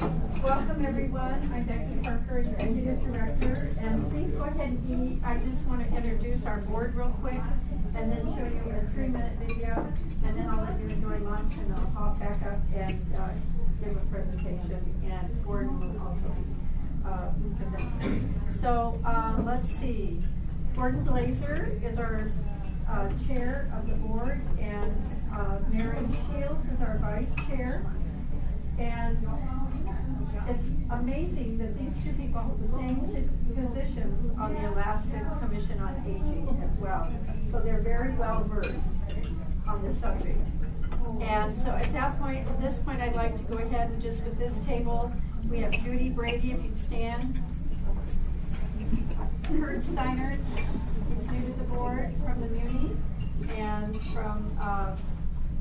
Welcome, everyone. I'm Becky Parker, Executive Director, and please go ahead and eat. I just want to introduce our board real quick, and then show you a three-minute video, and then I'll let you enjoy lunch, and I'll hop back up and uh, give a presentation, and Gordon will also uh, present. So uh, let's see. Gordon Glazer is our uh, chair of the board, and uh, Mary Shields is our vice chair. And it's amazing that these two people the same positions on the Alaska Commission on Aging as well. So they're very well versed on this subject. And so at that point, at this point, I'd like to go ahead and just with this table, we have Judy Brady, if you'd stand. Kurt Steiner, he's new to the board from the Muni, and from uh,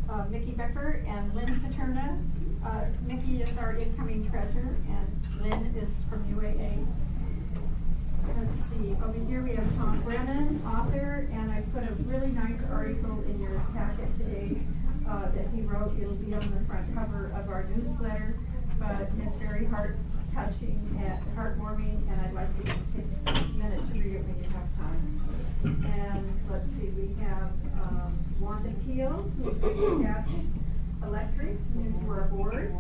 uh, Mickey Becker and Lynn Paterna. Uh, Mickey is our incoming treasurer, and Lynn is from UAA. Let's see, over here we have Tom Brennan, author, and I put a really nice article in your packet today uh, that he wrote. It'll be on the front cover of our newsletter, but it's very heart touching and heartwarming, and I'd like you to take a minute to read it when you have time. And let's see, we have um, Wanda Peel, who's with Catch Electric, new to our board.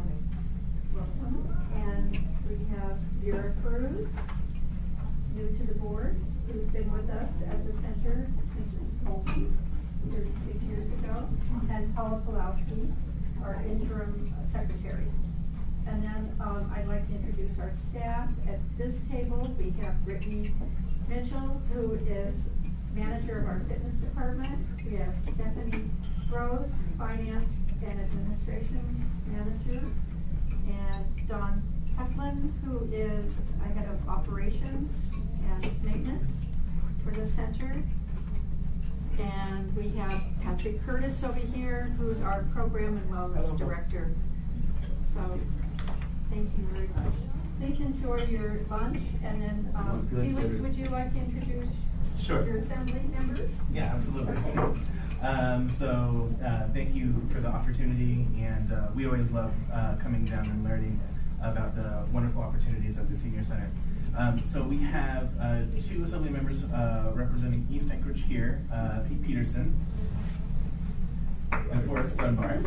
Welcome. And we have Vera Cruz, new to the board, who's been with us at the center since its opened thirty-six years ago. And Paula Pulowski, our interim secretary. And then um, I'd like to introduce our staff. At this table, we have Brittany Mitchell, who is manager of our fitness department. We have Stephanie Rose, finance and administration manager. And Don Heflin, who is a head of operations and maintenance for the center. And we have Patrick Curtis over here, who's our program and wellness director. So, thank you very much. Please enjoy your lunch, and then, um, Felix, would you like to introduce Sure. your assembly members? Yeah, absolutely. Okay. Um, so, uh, thank you for the opportunity, and uh, we always love uh, coming down and learning about the wonderful opportunities at the Senior Center. Um, so, we have uh, two assembly members uh, representing East Anchorage here uh, Pete Petersen and Forrest Dunbar.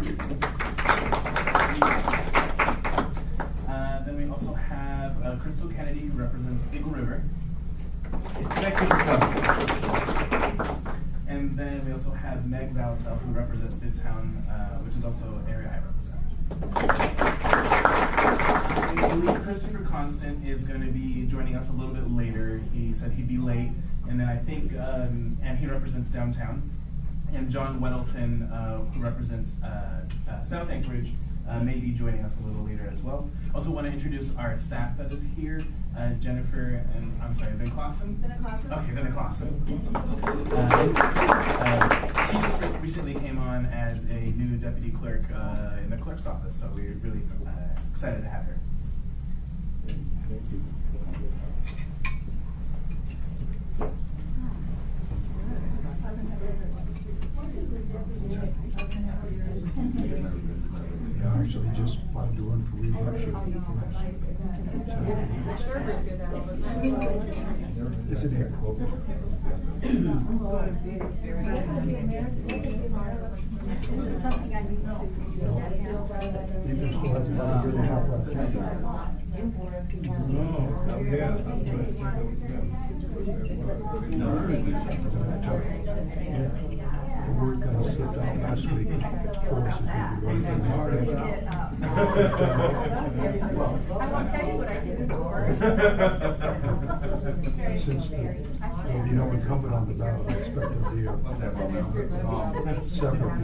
Then we also have Crystal Kennedy, who represents Eagle River. Thank you for coming. And then we also have Meg Zaletel, who represents Midtown, uh, which is also an area I represent. I believe Christopher Constant is going to be joining us a little bit later. He said he'd be late, and then I think, um, and he represents downtown. And John Weddleton, uh, who represents uh, uh, South Anchorage, uh, may be joining us a little later as well. Also, want to introduce our staff that is here: uh, Jennifer and I'm sorry, Ben Clausen. Ben Clausen. Okay, Ben Clausen. Uh, uh, she just re- recently came on as a new deputy clerk uh, in the clerk's office, so we're really uh, excited to have her. Yeah, I actually just applied to run for reelection. Is it here? Something I need to. You can still have to go a year and a half left. The word kind of slipped out last week. Forrest is going to be running for I won't tell you what I did before. Since the, well, you know, incumbent on the ballot, I expect to be uh, several I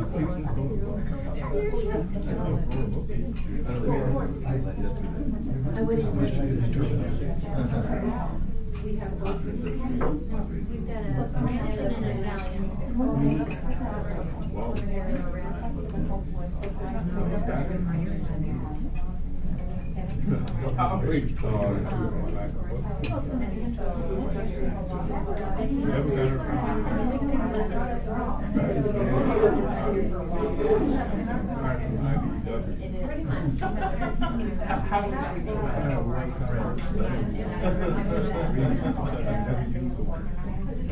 would people. Used to be the interpreter. We have both. We've done a French and an Italian. What state is this? I want him to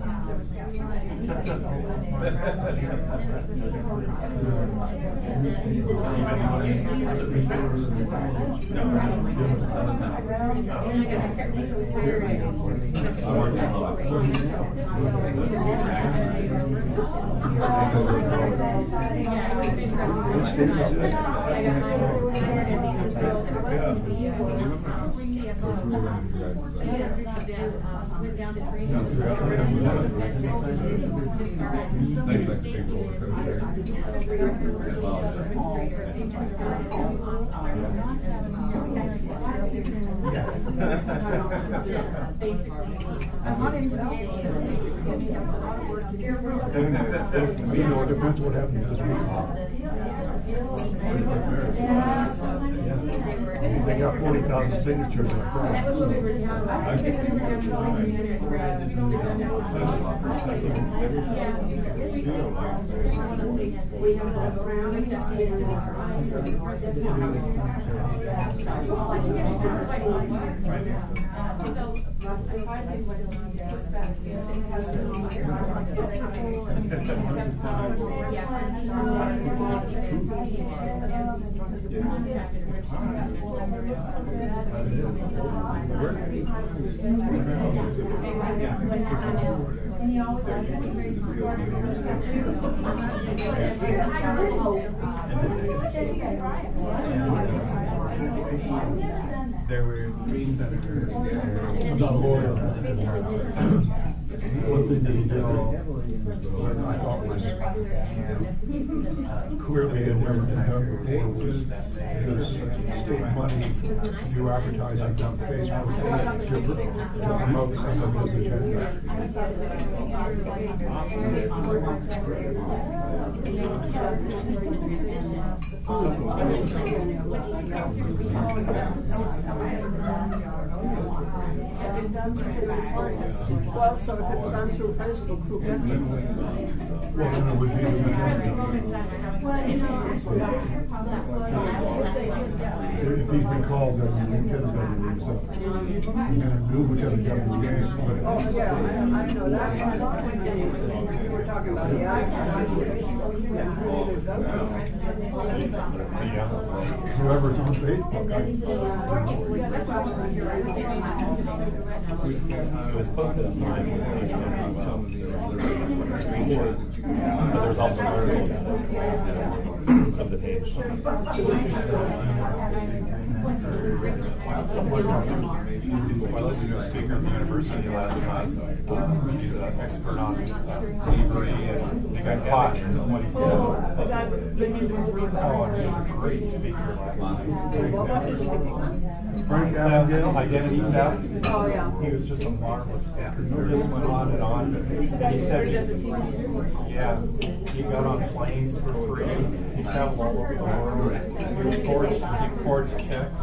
see, because he has a lot of work to do. You. Know, it depends what happens this week. They got forty thousand signatures up And that was there. what we were doing. I think we were doing We have those around and stuff. It's just There were three senators. clearly it never been done before was because state money, you advertising on Facebook. To to promote somebody's agenda. Well, so if it's done through Facebook, who gets it? Well, then it would be the If he's been called, then the lieutenant governor is up. And then the lieutenant governor is, but. Oh, yeah, I, I know that. We're talking about the advertising. Whoever's on Facebook, It was posted online, but there's also an article of the page. A speaker at the university last month, he's an expert on uh, and he got caught in what he said. Oh, he was a great speaker last night. Frank Abagnale. Identity theft. Oh, yeah. He was just a marvelous speaker. He just went on and on. He said, he- yeah, he got on planes for free. He traveled all over the world. He forged, he forged checks.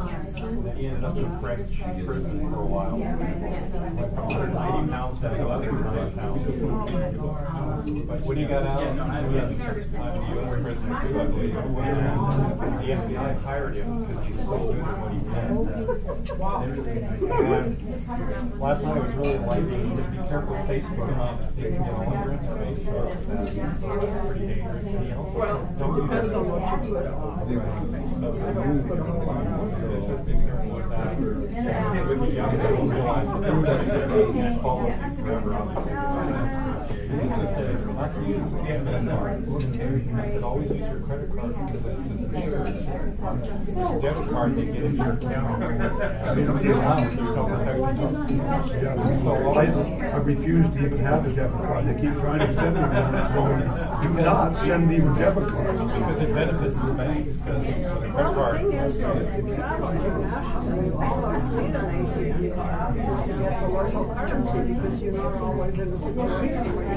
He ended up in French prison for a while. Went 190 pounds down to 109 pounds. Oh When he got out, he was a U.S. prisoner too, I believe. And the FBI hired him because he's so good at what he did. And last night was really enlightening. He said, be careful with Facebook. Um, They can get all your information. That's pretty dangerous. And he also said, don't. Depends on what you put on. Facebook. It says be careful with that. With the young people realize that everybody that follows you forever, obviously. He said, says, not to use debit cards. I said, always use your credit card because it's insured. Your debit card, they get into your account. And There's no protection. Yeah, So I, I refuse to even have a debit card. They keep trying to send me one, going, do not send me a debit card. because it benefits the banks, because the credit Well, card. is, though, if you travel internationally, you almost need an ATM to get the local currency because you're not always in a situation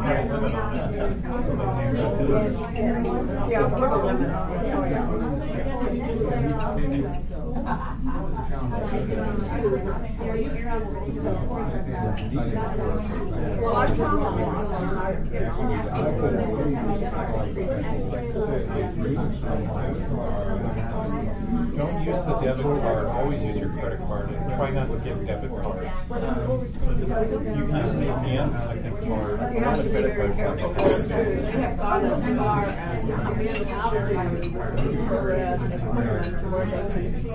good advice. You don't have a limit on that. Yeah, put a limit on it, oh, yeah. Well, I travel a lot, and I, you Don't use the debit card, always use your credit card, and try not to get debit cards. Um, you can use an ATM, I think. You to where they can see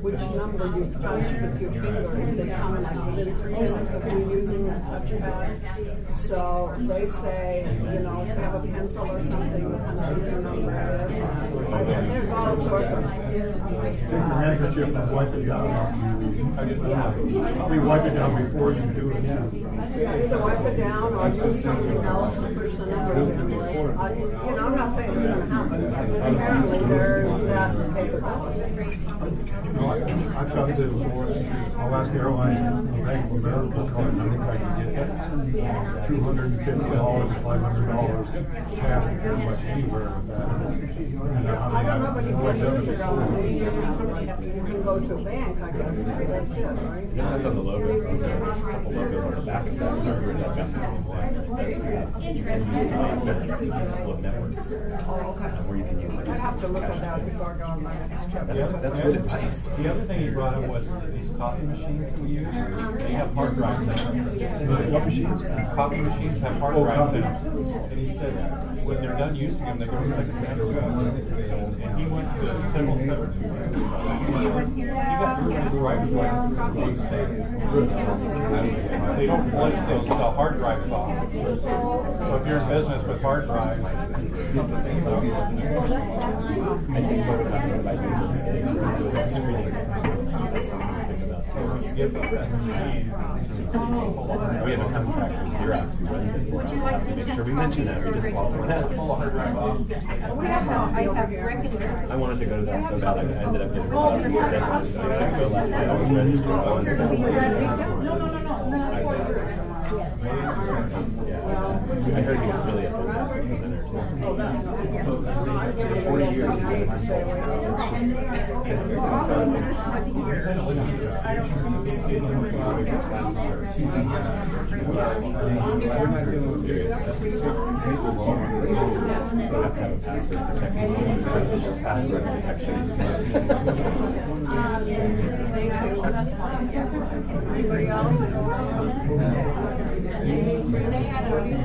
which number you've touched with your finger, they come like within three minutes of you using that touchpad. So they say, you know, you have a pencil or something, you see your number there's all sorts of. Take your handkerchief and wipe it down. I didn't know. We wipe it down before you do it, yeah. Either wipe it down or use something else to push the numbers in. I- You know, I'm not saying it's gonna happen, but apparently there's that capability. No, I- I've got to, Alaska Airlines, Bank of America card, I think I can get two hundred and fifty dollars, five hundred dollars cash pretty much anywhere with that. Uh, I don't know, but you can use it on the, you can go to a bank, I guess, that's it, right? Yeah, that's on the logos. There's a couple logos on the back of that server that Jeff is employing. There's oh, a couple of networks Oh, okay. where you can use like. I'd have to look at that before I go on my next trip. That's, that's good advice. The other thing he brought up was these coffee machines we use, um, they have hard drives in them. What machines? Coffee machines have hard Oh, drives in them. And he said, when they're done using them, they go to like a Samsung. And he went to several, several. He got his driver's license in one state. They don't flush those, the hard drives off. So if you're in business with hard drives, something to think about. I take photocopies of ideas every day. It's really, that's something to think about. When you give us that machine, We have a contract with Xerox who runs it for us. you like Make sure we mention that. We just swap one out. pull a hard drive off. We have, no, I have recognition. I wanted to go to that so bad, I ended up getting caught up in the deadline, so I couldn't go last night. I was ready to go. I wanted. No, no, no, no. Yeah. I heard he was really a fantastic presenter too. For forty years, he's been in my have to have a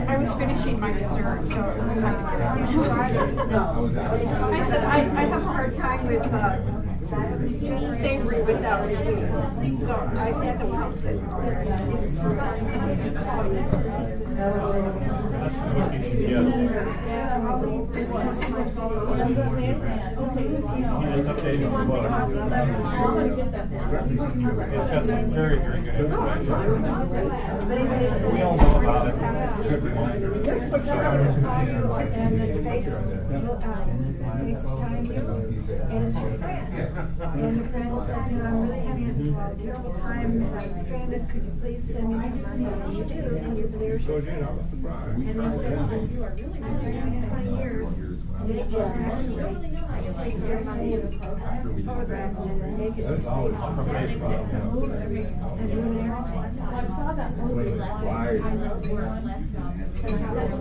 I was finishing my dessert, so it was time I said, I, I have a hard time with, uh, savory without sweet, so I had the book. It's got some very, very good information. We all know about it. It's a good reminder. This was call you and the face, um, FaceTime you, and your friend. And the friend says, you know, I'm really having a terrible time, and I'm stranded, could you please send me some money? And you do, and you're there. Showed you, I was surprised. And they said, you are really, I've been doing it twenty years. And they can actually take your money and photograph and then make it. That's always from baseball. And move everything, and do everything. I saw that movie last What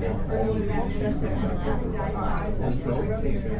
is the Oh, you mean the one with the little animals?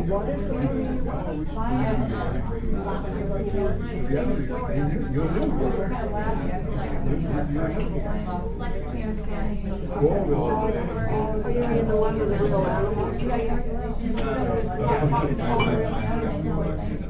Yeah, somebody asked you, once that's your first tip off, you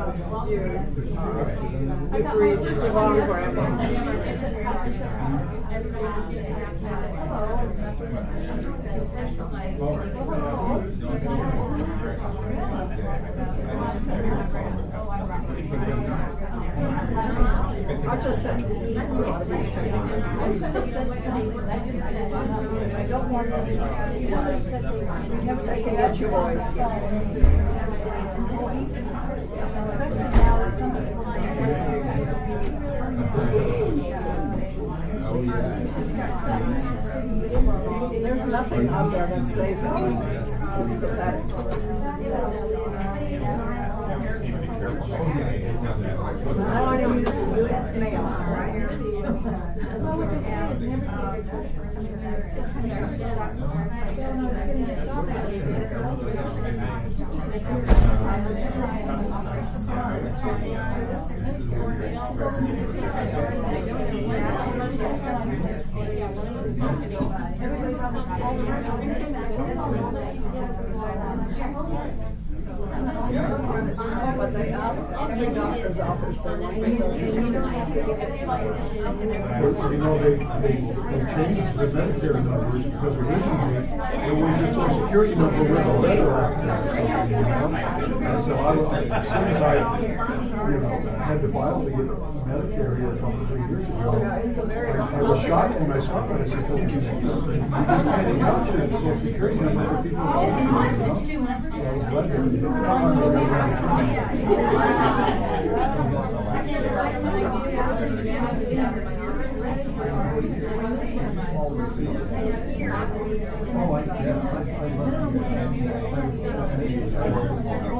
try somebody else because you, uh, you've reached the wrong grandma. I just said, taking at you boys. Nothing out there that's safe. It's pathetic. I want him to do his mail, right? But they ask every doctor's office, you know, they, they, they changed the Medicare numbers because originally it was your social security number with a letter after? And so I, as soon as I, you know, had to file to get Medicare here a couple, three years ago. I I was shocked when I saw it, I said, don't you, you just your social security number for people. to see, oh, you know? So I was glad Oh, I, yeah, I, I So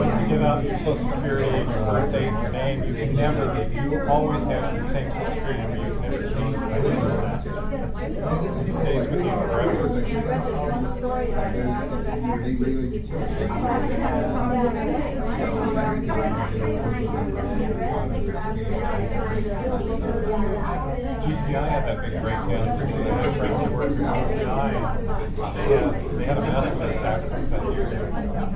once you give out your social security, and your birthday, and your name, you can never, you always have the same social security number, you can never change it. That. It stays with you forever. GCI had that big breakdown, they had friends who worked for GCI, they had, they had a mess with their taxes that year.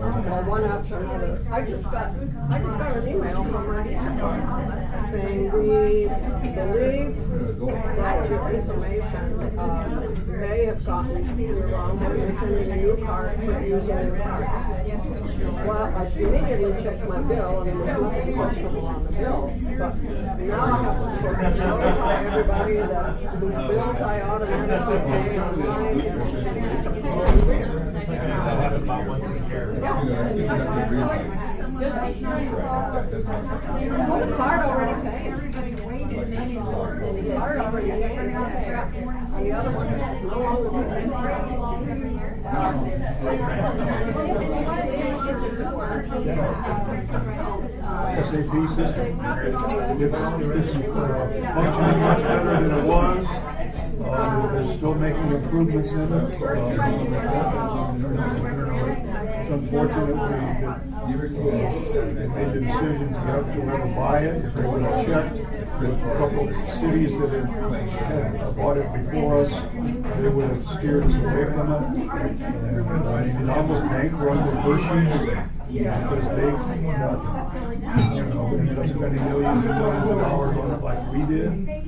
Well, one after another. I just got, I just got an email from Radisson saying we believe that your information, um, may have gotten wrong when you're sending a new card for using your card. Well, I immediately checked my bill and there was nothing questionable on the bill, but now I have to notify everybody that whose bills I automatically pay online. About once a year. Well, the card already paid. The card already paid. The other one is Yes, SAP system. It's, it's uh, functioning much better than it was. Uh, they're still making improvements in it. Uh, It's unfortunate we, they made the decision to have to ever buy it. If they would have checked with a couple of cities that had, bought it before us, they would have steered us away from it. And uh, it almost bankrupted Hershey's because they, you know, ended up spending millions and millions of dollars on it like we did.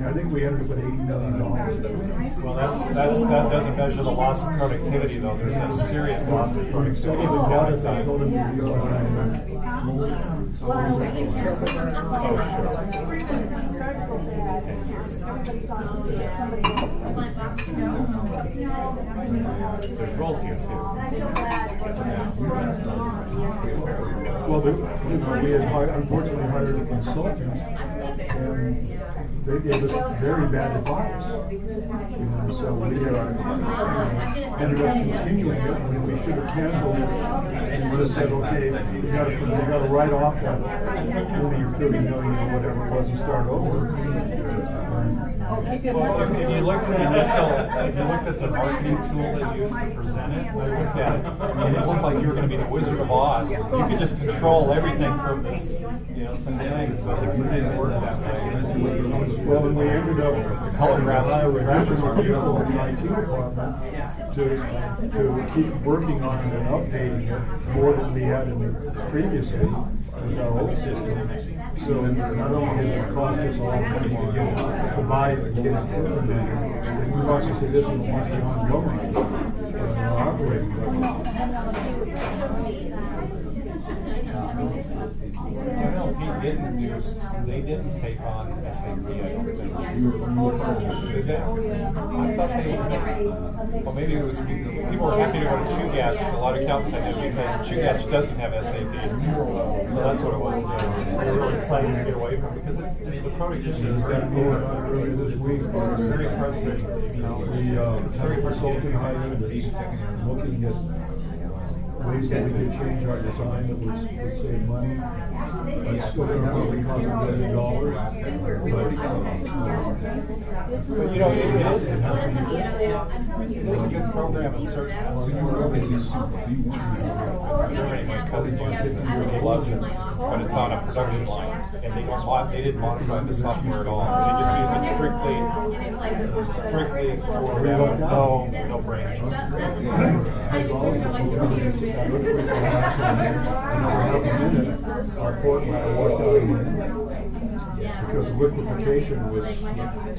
I mean, I think we ended up with eighty million dollars. Well, that's, that's, that doesn't measure the loss of productivity though, there's a serious loss of productivity. even in down the as I told him to do There's roles here too. Well, the, you know, we had hired, unfortunately hired a consultant, and they gave us very bad advice. You know, so we, uh, ended up continuing it, when we should have canceled it, and would have said, okay, we we gotta write off that twenty or thirty million or whatever it was and start over. Well, if, you looked at the initial, if you looked at the marketing tool they used to present it, I looked at it, and it looked like you were gonna be the Wizard of Oz. You could just control everything from this, you know, some thing, so it didn't work that way. Well, and we ended up helping hire additional people in the IT department to, to keep working on it and updating it more than we had in the previously our old system. So not only did it cost us a lot money to buy get it cost us additional money on our operating budget. I know he didn't do, they didn't take on SAP, I don't think. Did they? I thought they, were, well, maybe it was, people were happy to go to Chugach, a lot of accountants had it, because Chugach doesn't have SAP. So that's what it was, yeah. They were excited to get away from it, because it, I mean, the product just is that Going on earlier this week, very frustrating, you know. The uh, very consulting hired that's looking at ways that we could change our design that would, would save money. But it's still gonna probably cost a billion dollars. But you know, it it is, it is a good program in certain Germany, my cousin used it, and he loves it, but it's on a production line, and they don't mod, they didn't modify the software at all, they just use it strictly, strictly for, no, no brain. Our court might have washed out again. Because liquefication was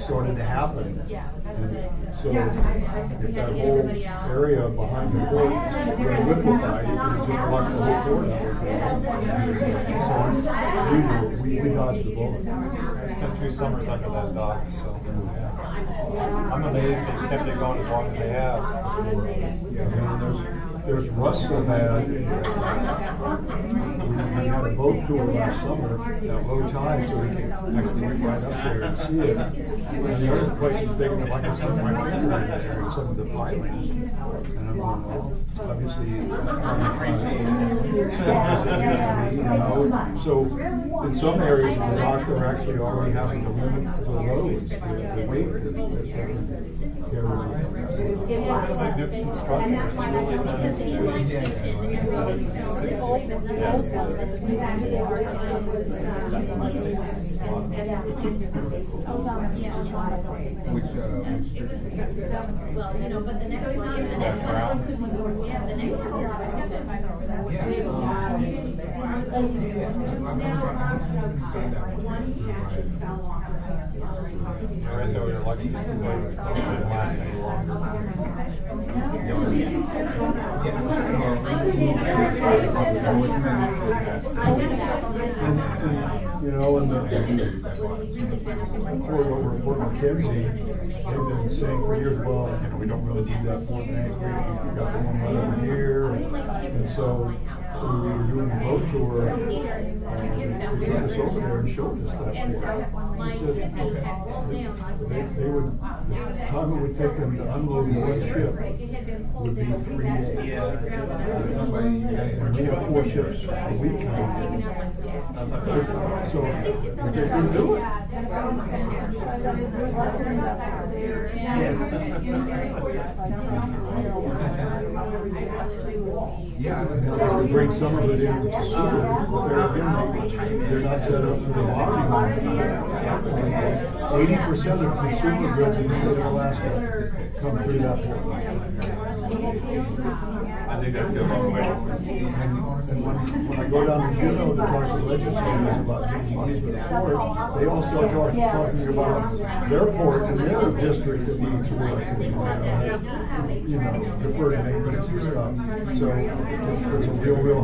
starting to happen. And so if that whole area behind the court were liquefied, it would just wash the whole court out. So we, we, we dodged the bullet. Spent two summers under that dock, so. I'm amazed they kept it going as long as they have. Yeah, I mean, there's, so bad. We we had a boat tour last summer at low tide, so we could actually get right up there and see it. And the other place is big enough, I can see my way through there and some of the pilings. And I'm going, well, obviously, it's it be, you know? So in some areas of the dock, they're actually already having to limit the loads, the weight that they're carrying. Magnificent structure, it's really nice. Because in my kitchen, everything, this whole, this one, this Which, uh, It was, well, you know, but the next one, the next one, yeah, the next You know, and the, Fort over at Fort McKenzie, they've been saying for years, well, you know, we don't really need that Fort Bank, we've got the one right over here. And so So we were doing the boat tour. So Peter, my kids down He there. took us over there and showed us that. And so my He kidney had rolled down like They, that. they would, time it would take them to unload one ship It had been pulled would be down. three days. Yeah. And we have four ships a week Taken now. out like that. So, At least it felt but they couldn't do it. So we bring some of it in to Super, but there again, they, they're not set up for the logging. Eighty percent of consumer goods in the state of Alaska come through that port. I think that's good long way. And, and when, when I go down to Juneau to talk to legislators about getting money for the port, they all start talking, talking about their port and their district that needs work. and, You know, deferred maintenance and stuff. So it's, a real, real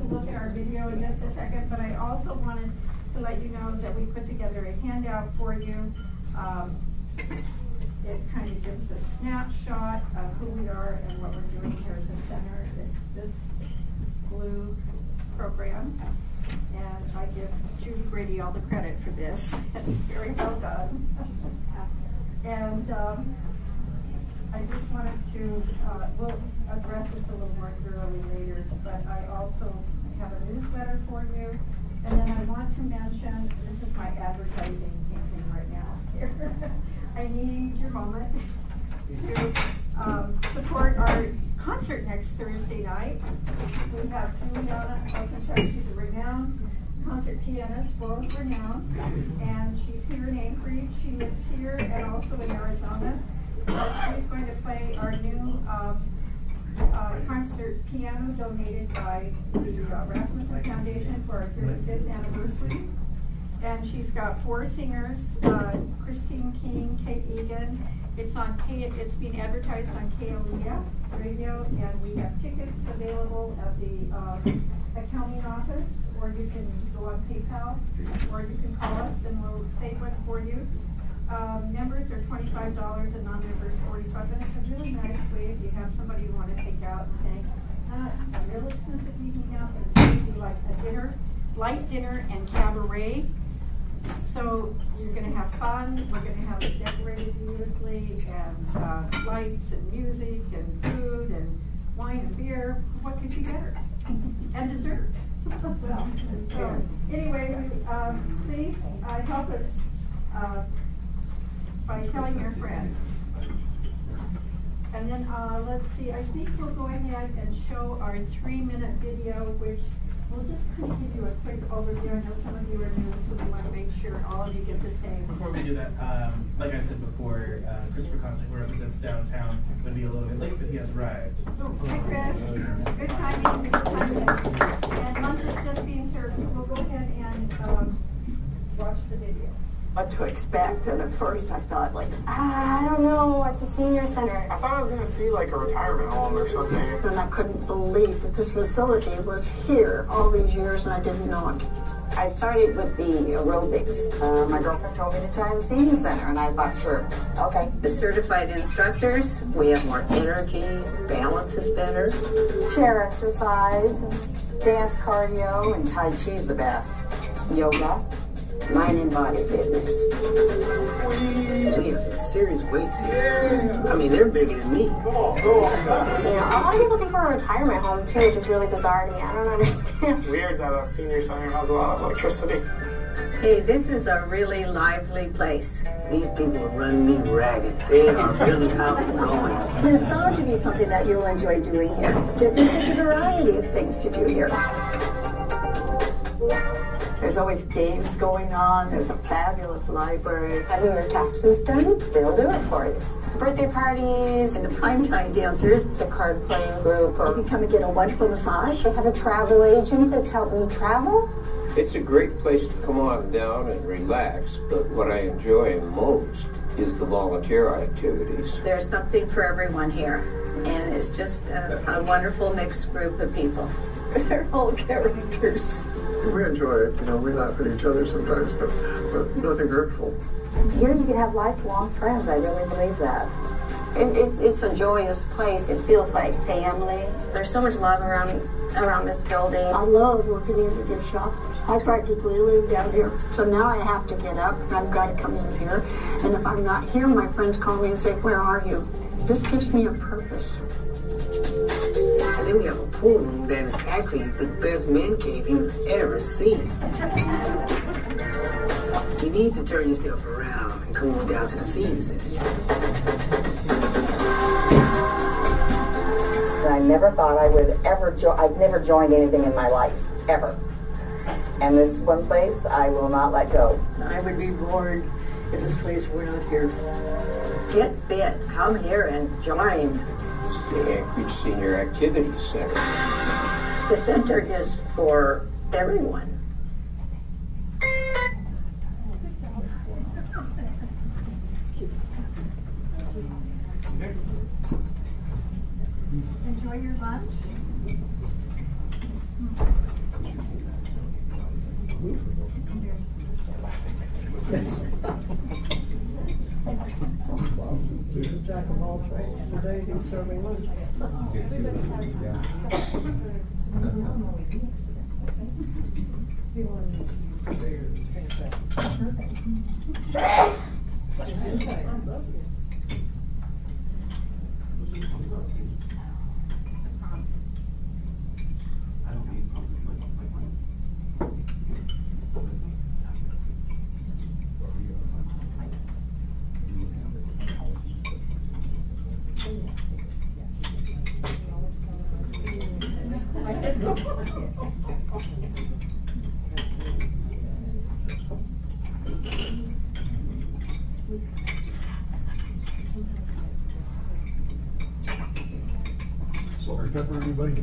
a look at our video in just a second, but I also wanted to let you know that we put together a handout for you. It kind of gives a snapshot of who we are and what we're doing here at the center. It's this blue program. And I give Judy Brady all the credit for this. It's very well done. And, um, I just wanted to, uh, we'll address this a little more thoroughly later, but I also have a newsletter for you. And then I want to mention, this is my advertising campaign right now here. I need your moment to, um, support our concert next Thursday night. We have Juliana Osinchuk, she's a renowned concert pianist, world renowned, and she's here in Anchorage. She lives here and also in Arizona. She's going to play our new um, uh, concert piano donated by the uh, Rasmuson Foundation for our 35th anniversary. And she's got four singers, uh, Christine King, Kate Egan. It's on K, it's being advertised on KLEF radio, and we have tickets available at the um, accounting office, or you can go on PayPal, or you can call us and we'll save one for you. Um, members are twenty-five dollars and non-members forty-five, and it's a really nice way if you have somebody you wanna take out and things. It's not a real expensive evening out, but it's gonna be like a dinner, light dinner and cabaret. So you're gonna have fun, we're gonna have it decorated beautifully, and, uh, lights and music and food and wine and beer, what could be better? And dessert. So, anyway, um, please, uh, help us, uh, by telling your friends. And then, uh, let's see, I think we'll go ahead and show our three-minute video, which will just kind of give you a quick overview. I know some of you are new, so we want to make sure all of you get the same. Before we do that, um, like I said before, uh, Christopher Constant, who represents downtown, would be a little bit late, but he has arrived. Hi, Chris. Good timing, good timing. And lunch is just being served, so we'll go ahead and, um, watch the video. What to expect, and at first I thought like, ah, I don't know, it's a senior center. I thought I was gonna see like a retirement home or something. And I couldn't believe that this facility was here all these years and I didn't know it. I started with the aerobics. Uh, my girlfriend told me to try the senior center, and I thought, sure, okay. The certified instructors, we have more energy, balance is better. Chair exercise, dance cardio, and Tai Chi's the best. Yoga, mind and body fitness. We have some serious weights here. I mean, they're bigger than me. You know, a lot of people think we're a retirement home too, which is really bizarre to me. I don't understand. Weird that a senior center has a lot of electricity. Hey, this is a really lively place. These people run me ragged. They are really outgoing. There's bound to be something that you'll enjoy doing here. There's such a variety of things to do here. There's always games going on. There's a fabulous library. Having your taxes done, they'll do it for you. Birthday parties. and the primetime dancers, the card playing group, or you can come and get a wonderful massage. They have a travel agent that's helped me travel. It's a great place to come on down and relax, but what I enjoy most is the volunteer activities. There's something for everyone here, and it's just a, a wonderful mixed group of people. They're all characters. We enjoy it, you know, we laugh at each other sometimes, but, but nothing hurtful. Here you can have lifelong friends. I really believe that. It, it's it's a joyous place. It feels like family. There's so much love around around this building. I love working in the gift shop. I practically live down here, so now I have to get up I've got to come in here. And if I'm not here, my friends call me and say, "Where are you?" This gives me a purpose. And then we have a pool room that is actually the best man cave you've ever seen. You need to turn yourself around and come on down to the senior center. I never thought I would ever join. I've never joined anything in my life, ever. And this one place, I will not let go. I would be bored if this place were not here. Get fit. Come here and join. It's the Anchorage Senior Activities Center. The center is for everyone. Enjoy your lunch. He's a jack of all trades. Today he's serving lunch. And pepper, anybody?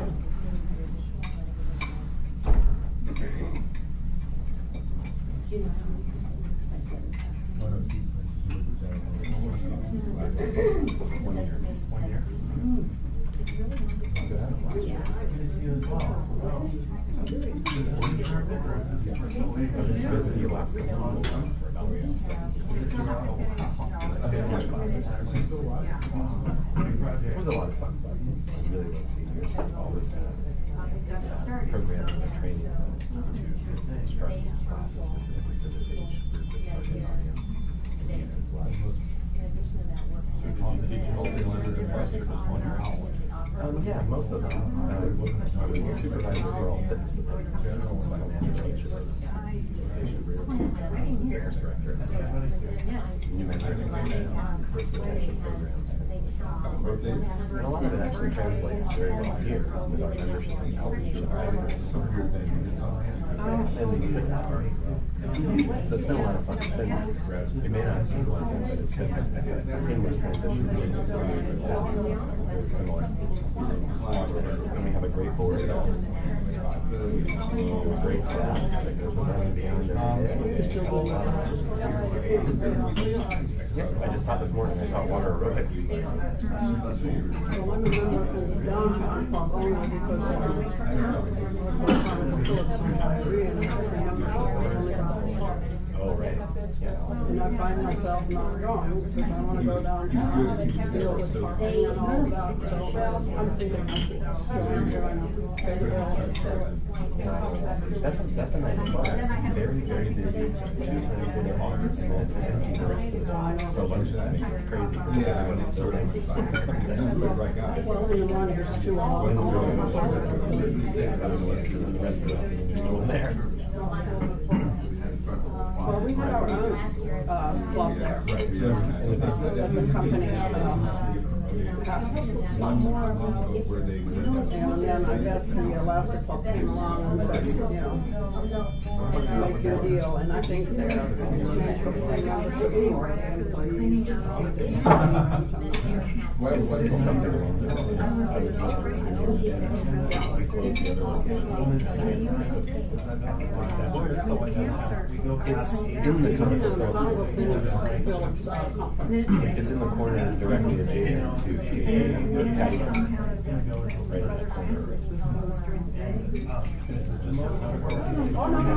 It was a lot of fun, but I really love seniors and all this kind of program and training to instruct classes specifically for this age group, this target audience. As well. Um, yeah, most of them. Uh, I was the supervisor for all fitness departments. So my manager teaches us. Fitness director. New member integration, personal retention programs. And a lot of it actually translates very well here with our membership and outreach and our efforts. And the fitness part as well. So it's been a lot of fun. It's been, you may not see one thing, but it's been a seamless transition. Very similar. And we have a great board. A Great staff that goes above and beyond every day. Um, yeah, I just taught this morning. I taught water aerobics. So one member from downtown, only because um, Oh, right. And I find myself not going because I want to go downtown and deal with parking and all of that. So I'm thinking I should join, join, pay the bill. That's a, that's a nice bar. It's very, very busy. Two times in a bar, and then it's empty the rest of the day. So lunchtime, it's crazy because everyone in the building comes down. Well, in the morning, it's two o'clock. And then the rest of the people there. Well, we had our own uh, club there. And the company, um, spots. And then I guess the Alaska Club came along and said, you know, make your deal, and I think they're in exchange for paying membership anyway, the employees. It's something along lines. I was the other location. It's in the It's in the corner directly adjacent to Right in that corner.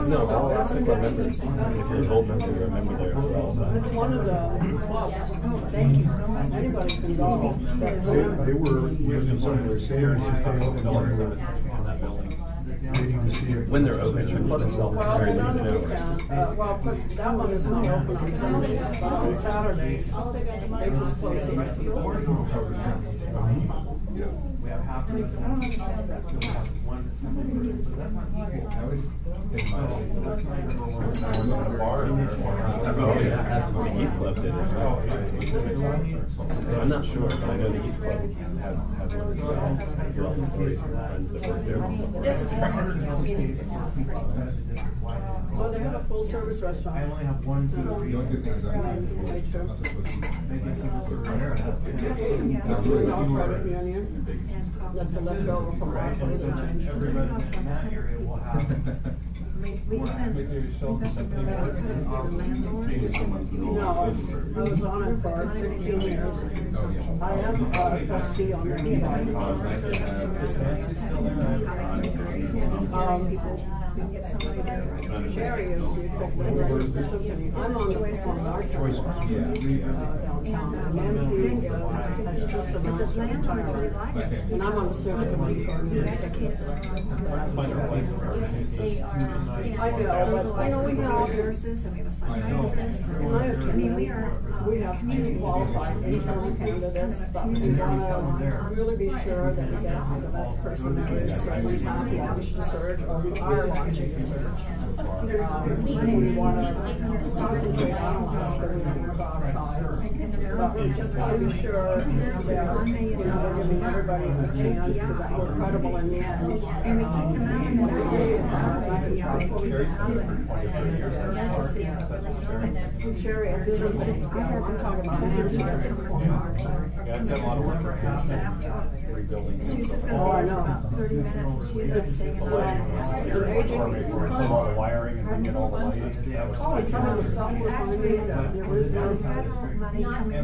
No, members. If you're a gold member, you're a member there as well. It's one of the clubs. Oh, thank you so much. Anybody can go. That's They, it. they were using some of their stairs to stay open longer. Waiting to see if. When they're open, the club itself is Well, very then on the limited weekend, hours. uh, well, of course, that one is not open on Sundays, but on Saturdays, they just close it. We have half of those. We have one. I was in oh. my, Oh, yeah, the East Club did as well. I'm not sure, but I know the East Club had, had one as well. I hear all the stories from friends that worked there. Before. Well, they have a full-service restaurant. I only have one, two, three. The only thing is credit union, that's a leftover from our place of change. Everybody in that area will have. No, I was on it for sixteen years. I am a trustee on the e-bike. Um, Sherry is the executive director of the symphony. I'm on the performing arts center, uh. And Nancy is, just retirement. And I'm on the executive I know, you know, we have nurses and we have a. In my opinion, we are, we have two qualified internal candidates, but we wanna really be sure that we get the best person there is, so we have launched the search, or we are launching the search. Um, and we wanna concentrate on we don't wanna go outside. But we just wanna be sure that, you know, we're giving everybody a chance so that we're credible in the end. And we keep them out and Sherry, I do something, I'm talking about Nancy. Yeah, I've done a lot of work around rebuilding. Oh, I know. Thirty minutes she ended up staying in the You're aging. A lot of wiring and then get all the lighting. Oh, and some of the stuff we're finding, uh, the federal money coming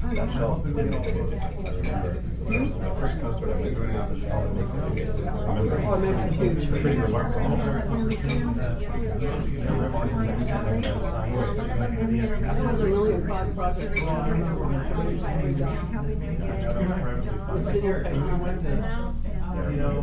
that were never finished. All right out of all your contact, all your knowledge. We have to raise a lot of money, you know,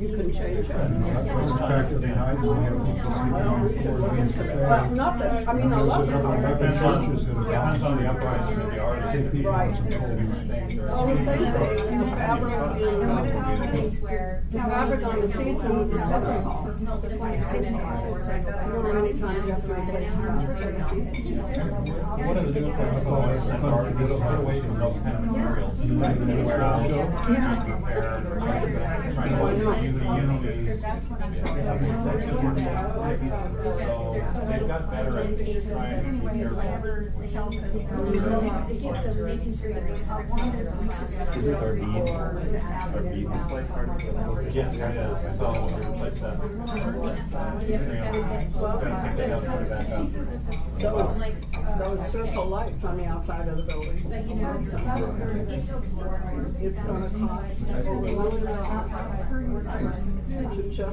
I remember. Oh, it makes a huge Pretty remarkable. There's a million five projects. The city are paying for it. You know, For twenty years. Now you've got four. Well, and then we have some really big trees in Seville, but one percent of our, as nice as it is. And I'm gonna say art contest on our common color. Some of the projects, the pop art, are in the center. It needs to replace it, right? Especially now. Seventy to a thousand homes. We're the fastest been about one and four. So there's more men. there's negotiating, get those holes. You can change it. That's that they hide, we have people sleeping before against the Well, fact. not that, I mean, I love There's a number of it. churches that Depends have. on the uprising of the artist. Take people Right. and some holes. Oh, the same thing, the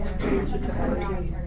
fabric in, uh, the fabric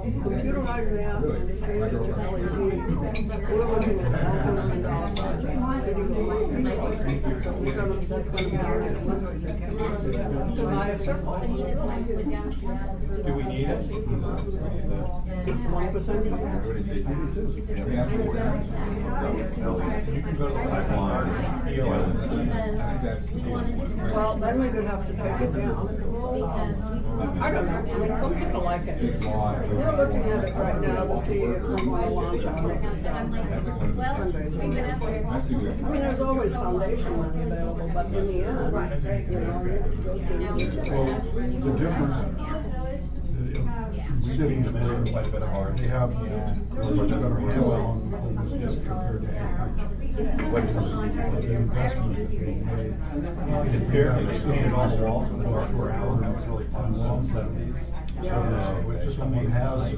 computerizing it. It's thirty years old. Computerized it out and they changed it to LED. We're looking at a million dollar project, city hall. So we're that's gonna be our next fundraising. To buy a circle. Do we need it? It's one percent. You can go to the lifeline. Well, then we would have to take it down. I don't know, I mean, some people like it. We're looking at it right now to see if we want to launch our next uh, fundraiser. I mean, there's always foundation money available, but in the end, you know, you have to go to. Well, the difference, uh, the cities where Quite a bit of ours. they have a much better handle on homelessness compared to. What are some of these? The investment that made. In fair, they just painted all the with dark brown, that was really fun, Long seventies. So uh, if someone has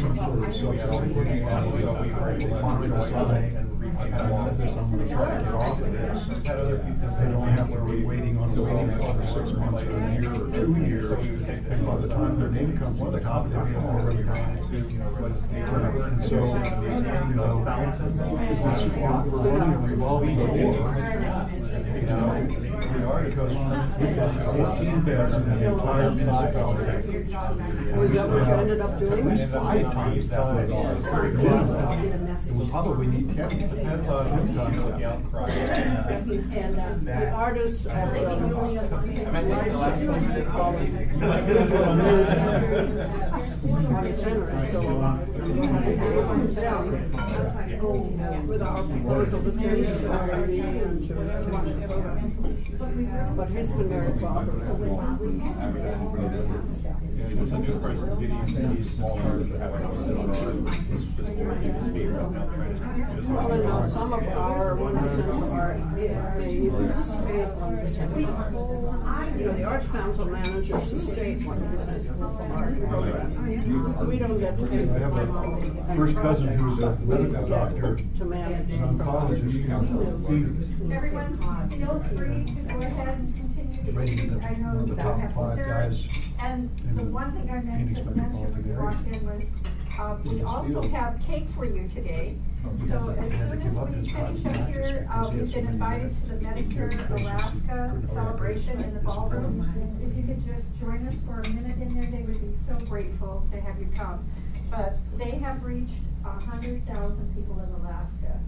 some sort of self-sufficient So we were able to find a sign I'm gonna try to get off of this. They don't have to be waiting on the waiting list for six months or a year or two years. And by the time their name comes to the top, they'll already gone. And so, you know, once we're running a revolving door, you know, because we've got fourteen beds in the entire municipality. Was that what you ended up doing? Probably need. Depends on the outcry. And the artist at the. Artist Center is still on With our proposal to change and to, to. But he's been very cooperative. There's a new person getting these small artists that have posted on our, it's just speak right trying to. Well, and now some of our, percent of our, they even stay one percent. You know, the Arts Council manages the state one percent from our program. We don't get to pay I have a first cousin who's a medical doctor, to manage. an oncologist in Phoenix. Everyone, feel free to go ahead and continue to Rated speak. the- I know one of the that top have five served. guys And in the the one thing I meant Phoenix to mention when metropolitan you area. walked in was, um, we this also field. have cake for you today. Because So as soon as we finish up here, uh, we've been invited to the Medicare Alaska celebration in the ballroom. If you could just join us for a minute in there, they would be so grateful to have you come. But they have reached a hundred thousand people in Alaska.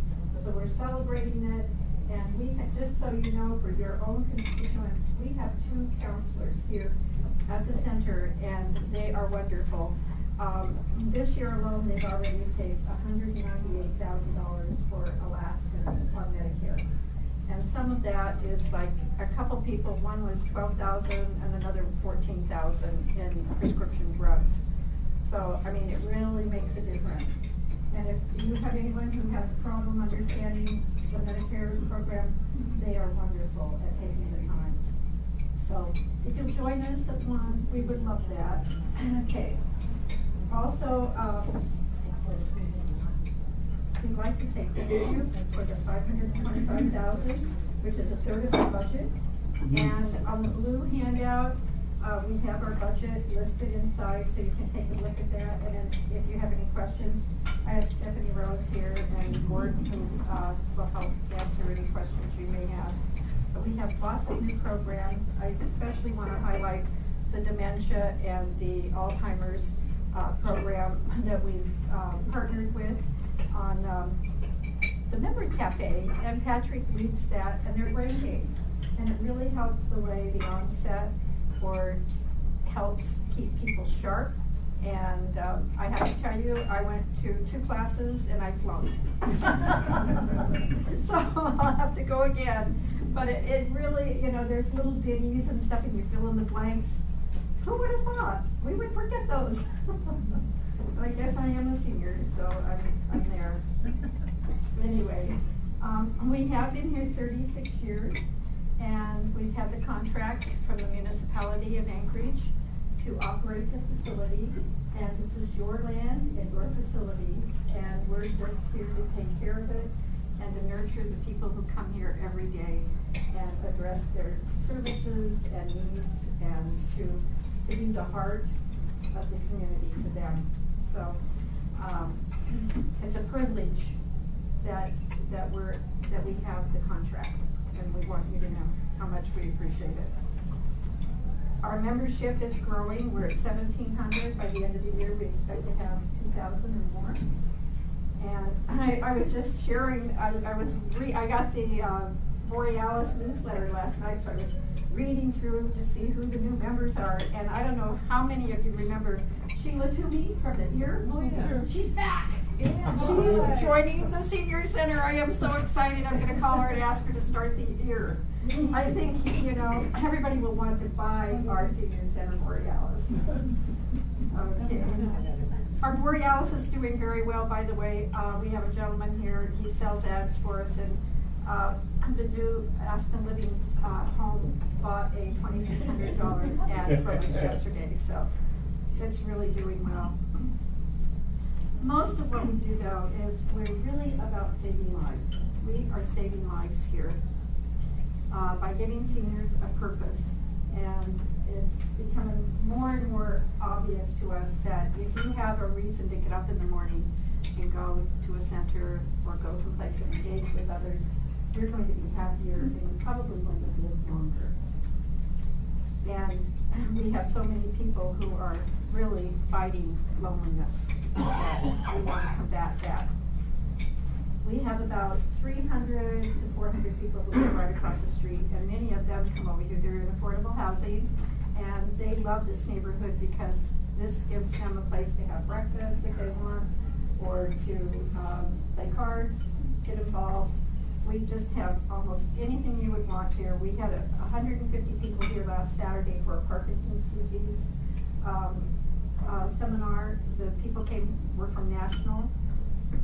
So we're celebrating it, and we, ha- just so you know, for your own constituents, we have two counselors here at the center, and they are wonderful. Um, this year alone, they've already saved hundred and ninety-eight thousand dollars for Alaskans on Medicare. And some of that is like, a couple people, one was twelve thousand and another fourteen thousand in prescription drugs. So, I mean, it really makes a difference. And if you have anyone who has a problem understanding the Medicare program, they are wonderful at taking the time. So, if you'll join us at one, we would love that. Okay. Also, um, we'd like to say thank you for the five hundred and twenty-five thousand, which is a third of the budget. And on the blue handout, uh, we have our budget listed inside, so you can take a look at that. And if you have any questions, I have Stephanie Rose here and Gordon who, uh, will help answer any questions you may have. But we have lots of new programs. I especially want to highlight the dementia and the Alzheimer's, uh, program that we've, um, partnered with on, um, the Memory Cafe, and Patrick leads that, and they're brain games. And it really helps the way the onset or helps keep people sharp And um, I have to tell you, I went to two classes and I flunked. so I'll have to go again. But it, it really, you know, there's little ditties and stuff, and you fill in the blanks. Who would have thought? We would forget those. I guess I am a senior, so I'm, I'm there. Anyway, um, we have been here 36 years, and we've had the contract from the municipality of Anchorage to operate the facility. And this is your land and your facility, and we're just here to take care of it and to nurture the people who come here every day and address their services and needs and to, to be the heart of the community for them. So um, it's a privilege that that we're that we have the contract, and we want you to know how much we appreciate it. Our membership is growing. We're at 1,700. By the end of the year, we expect to have 2,000 or more. And I, I was just sharing, I, I was re, I got the uh, Borealis newsletter last night, so I was reading through to see who the new members are. And I don't know how many of you remember Sheila Toomey from the year. Oh, yeah. She's back. Yeah. She's joining the senior center. I am so excited. I'm going to call her and ask her to start the year. I think, you know, everybody will want to buy our senior center Borealis. Okay. Our Borealis is doing very well, by the way. Uh, we have a gentleman here, he sells ads for us, and uh, the new Aspen Living uh, home bought a $2,600 ad from us yesterday, so it's really doing well. Most of what we do, though, is we're really about saving lives. We are saving lives here uh, by giving seniors a purpose. And it's becoming more and more obvious to us that if you have a reason to get up in the morning and go to a center or go someplace and engage with others, you're going to be happier and you're probably going to live longer. And we have so many people who are really fighting loneliness we want to combat that. We have about 300 to 400 people who live right across the street, and many of them come over here. They're in affordable housing, and they love this neighborhood because this gives them a place to have breakfast if they want, or to um, play cards, get involved. We just have almost anything you would want here. We had a, 150 people here last Saturday for a Parkinson's disease um, uh, seminar. The people came were from National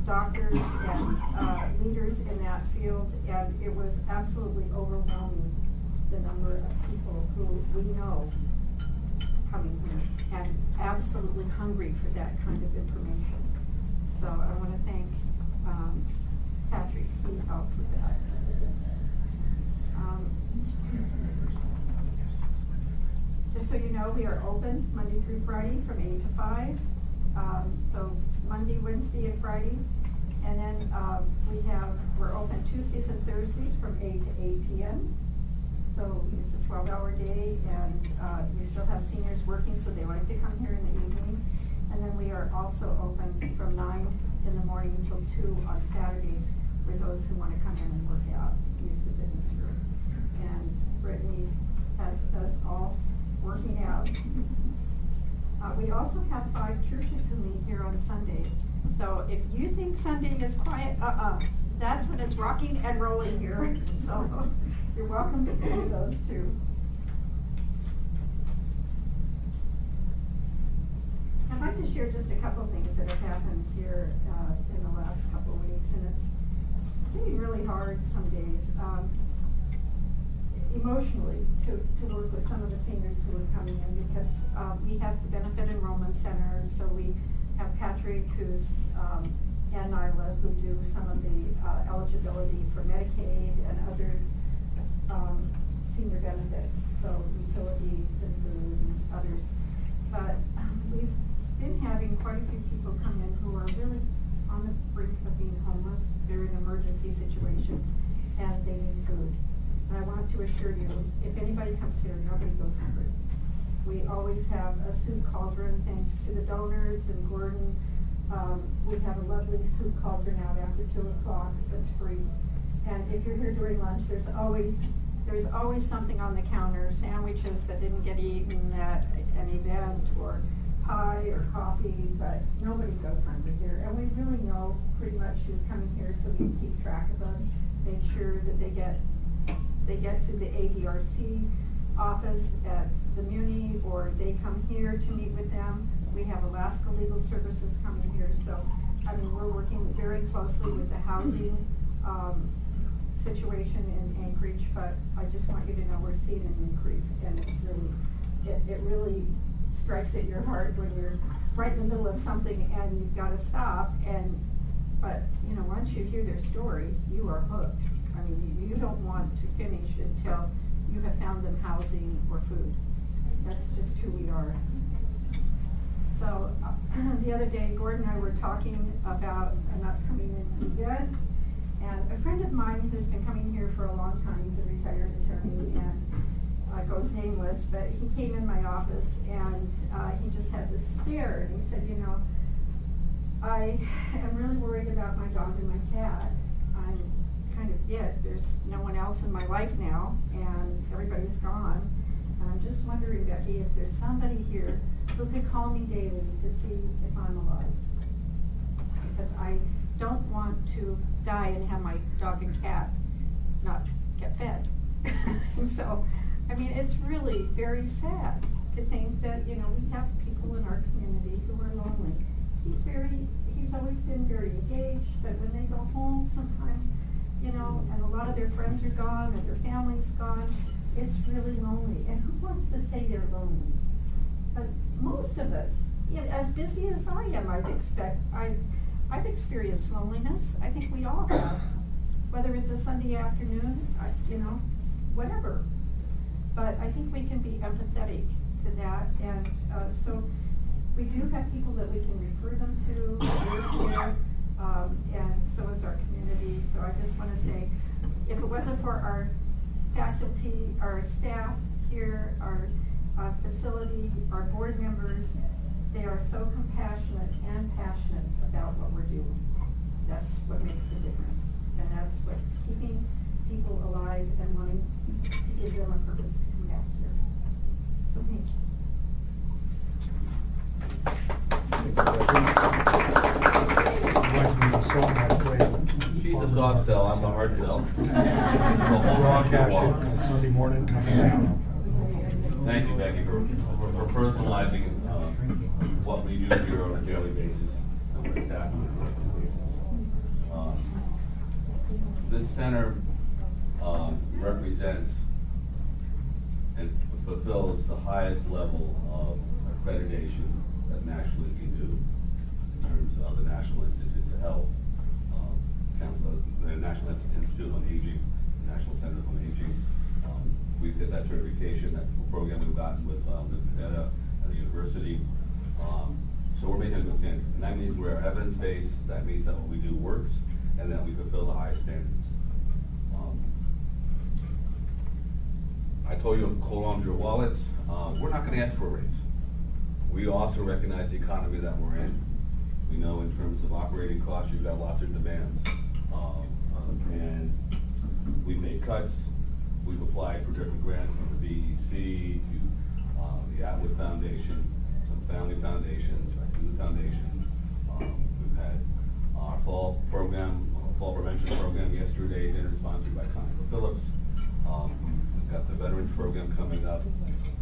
doctors and uh, leaders in that field, and it was absolutely overwhelming the number of people who we know coming here and absolutely hungry for that kind of information. So I want to thank um, Patrick. He helped with that. Um, just so you know, we are open Monday through Friday from 8 to 5. Um, so Monday, Wednesday, and Friday. And then um, we have, we're open Tuesdays and Thursdays from 8 to 8 p.m. So it's a 12 hour day, and uh, we still have seniors working, so they like to come here in the evenings. And then we are also open from 9 in the morning until 2 on Saturdays for those who want to come in and work out, use the fitness room. And Brittany has us all working out. Uh, we also have five churches who meet here on Sunday. So if you think Sunday is quiet, uh-uh, that's when it's rocking and rolling here. So you're welcome to go to those too. I'd like to share just a couple things that have happened here uh, in the last couple of weeks, and it's, it's getting really hard some days. Um, emotionally to, to work with some of the seniors who are coming in because um, we have the Benefit Enrollment Center, so we have Patrick who's um, and Nyla who do some of the uh, eligibility for Medicaid and other um, senior benefits, so utilities and food and others. But um, we've been having quite a few people come in who are really on the brink of being homeless. They're in emergency situations and they need food. And I want to assure you, if anybody comes here, nobody goes hungry. We always have a soup cauldron, thanks to the donors and Gordon. Um, we have a lovely soup cauldron out after two o'clock that's free. And if you're here during lunch, there's always there's always something on the counter, sandwiches that didn't get eaten at an event or pie or coffee, but nobody goes hungry here. And we really know pretty much who's coming here, so we keep track of them, make sure that they get, they get to the ADRC office at the Muni, or they come here to meet with them. We have Alaska Legal Services coming here, so, I mean, we're working very closely with the housing, um, situation in Anchorage, but I just want you to know we're seeing an increase, and it's really, it, it really strikes at your heart when you're right in the middle of something and you've gotta stop, and, but, you know, once you hear their story, you are hooked. I mean, you, you don't want to finish until you have found them housing or food. That's just who we are. So, uh, the other day, Gordon and I were talking about an upcoming event, and a friend of mine who's been coming here for a long time, he's a retired attorney and uh, goes nameless, but he came in my office and uh, he just had this stare and he said, you know, I am really worried about my dog and my cat. I'm kind of it. There's no one else in my life now and everybody's gone. And I'm just wondering, Becky, if there's somebody here who could call me daily to see if I'm alive. Because I don't want to die and have my dog and cat not get fed. and so, I mean, it's really very sad to think that, you know, we have people in our community who are lonely. He's very, he's always been very engaged, but when they go home sometimes, you know, and a lot of their friends are gone and their family's gone, it's really lonely. And who wants to say they're lonely? But most of us, as busy as I am, I've expect, I've, I've experienced loneliness. I think we all have. Whether it's a Sunday afternoon, I, you know, whatever. But I think we can be empathetic to that. And uh, so we do have people that we can refer them to. um, and so is our community. So I just want to say, if it wasn't for our faculty, our staff here, our uh, facility, our board members, they are so compassionate and passionate about what we're doing. That's what makes the difference. And that's what's keeping people alive and wanting to give them a purpose to come back here. So thank you. She's a soft sell, I'm a hard sell. Draw cash in Sunday morning, coming down. Thank you, Becky, for, for for personalizing uh, what we do here on a daily basis and what staff do on a daily basis. Um, This center um, represents and fulfills the highest level of accreditation that nationally can do in terms of the National Institutes of Health, um, Council, the National Institute on Aging, the National Centers on Aging. Um, We did that certification, that's a program we've gotten with um, the Padetta at the university. Um, So we're making a standard, and that means we're evidence-based, that means that what we do works, and that we fulfill the highest standards. Um, I told you, hold on to your wallets, uh, we're not gonna ask for a raise. We also recognize the economy that we're in. We know in terms of operating costs, you've got lots of demands. Um, and we've made cuts, we've applied for different grants from the BEC to, uh, the Atwood Foundation, some family foundations, the Foundation. Um, we've had our fall program, uh, fall prevention program yesterday, dinner sponsored by Conoco Phillips. Um, we've got the Veterans Program coming up,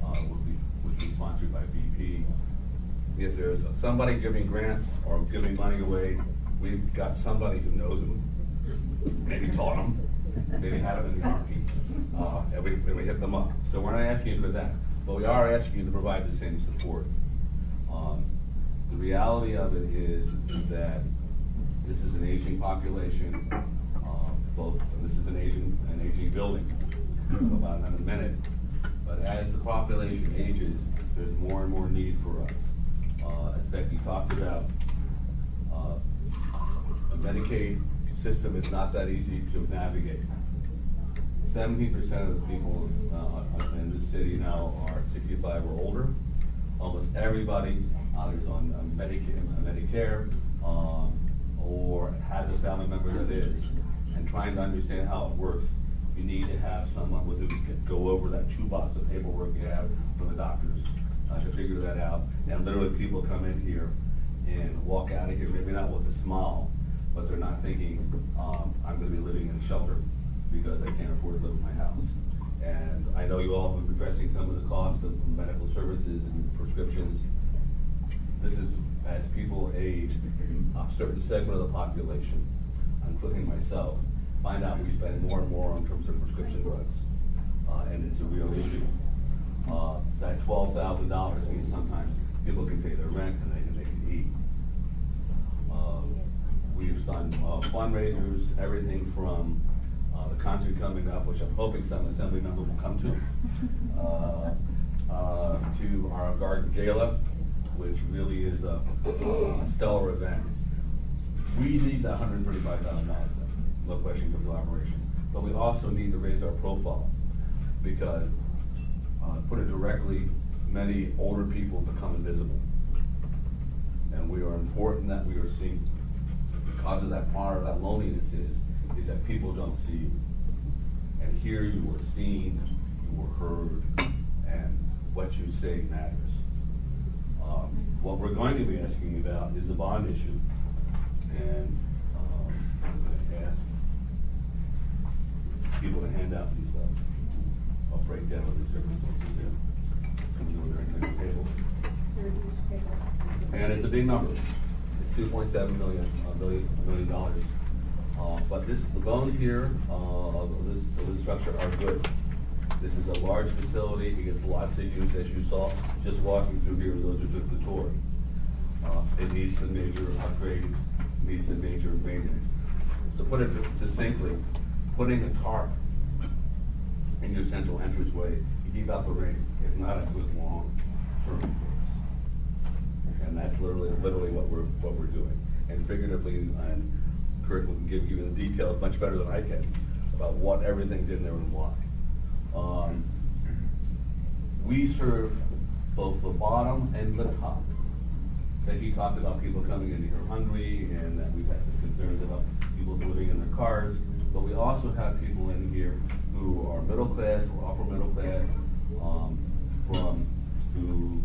uh, which be sponsored by BP. If there's somebody giving grants or giving money away, we've got somebody who knows them, maybe taught them, maybe had them in the army, uh, and we, and we hit them up. So we're not asking you for that, but we are asking you to provide the same support. Um, the reality of it is that this is an aging population, uh, both, this is an aging, an aging building, About in a minute. But as the population ages, there's more and more need for us. Uh, as Becky talked about, uh, the Medicaid system is not that easy to navigate. Seventeen percent of the people, uh, in this city now are sixty-five or older. Almost everybody either is on Medicare, Medicare, um, or has a family member that is. And trying to understand how it works, you need to have someone with who can go over that shoebox of paperwork you have from the doctors. uh, to figure that out. And literally, people come in here and walk out of here, maybe not with a smile, but they're not thinking, um, I'm gonna be living in a shelter because I can't afford to live in my house. And I know you all have been addressing some of the costs of medical services and prescriptions. This is, as people age, a certain segment of the population, including myself, find out we spend more and more on terms of prescription drugs, uh, and it's a real issue. Uh, that $12,000 means sometimes people can pay their rent and they can, they can eat. Uh, we've done uh, fundraisers, everything from uh, the concert coming up, which I'm hoping some assembly member will come to, uh, to our garden gala, which really is a, a stellar event. We need that $135,000 no question, the operation. But we also need to raise our profile, because, uh, put it directly, many older people become invisible. And we are important that we are seen. Because of that part of that loneliness is, is that people don't see you. And here you are seen, you are heard, and what you say matters. Um, What we're going to be asking about is the bond issue. And um, I'm going to ask people to hand out these, uh, I'll break down what the circumstances there. Come. And it's a big number. It's two point seven million, uh, million, million dollars. Uh, but this, the bones here, uh, of this, of this structure are good. This is a large facility, it gets lots of use, as you saw, just walking through here, those who took the tour. Uh, it needs some major upgrades, needs some major maintenance. To put it succinctly, putting a tarp in your central entranceway, you keep out the rain, is not a good long-term fix. And that's literally, literally what we're, what we're doing. And figuratively, and Kurt will give you the details much better than I can about what everything's in there and why. Um, we serve both the bottom and the top. That Becky talked about people coming in here hungry and that we've had some concerns about people living in their cars. But we also have people in here who are middle class or upper middle class, um, from, who,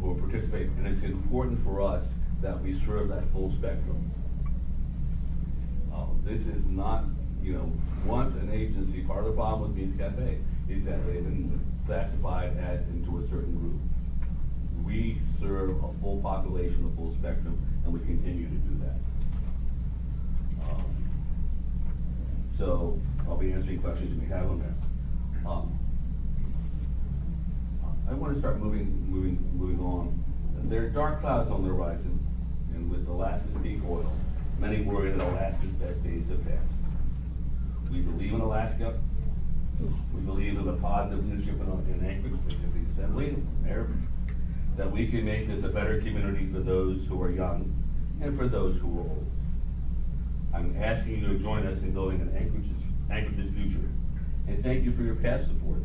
who participate. And it's important for us that we serve that full spectrum. Uh, this is not, you know, once an agency, part of the problem with Beans Cafe is that they've been classified as into a certain group. We serve a full population, a full spectrum, and we continue to do that. Um, So I'll be answering questions you may have on that. Um, I want to start moving, moving, moving on. There are dark clouds on the horizon, and with Alaska's peak oil, many worry that Alaska's best days have passed. We believe in Alaska. We believe in the positive leadership in in Anchorage, particularly the Assembly, Mayor, that we can make this a better community for those who are young and for those who are old. I'm asking you to join us in building an Anchorage's, Anchorage's future. And thank you for your past support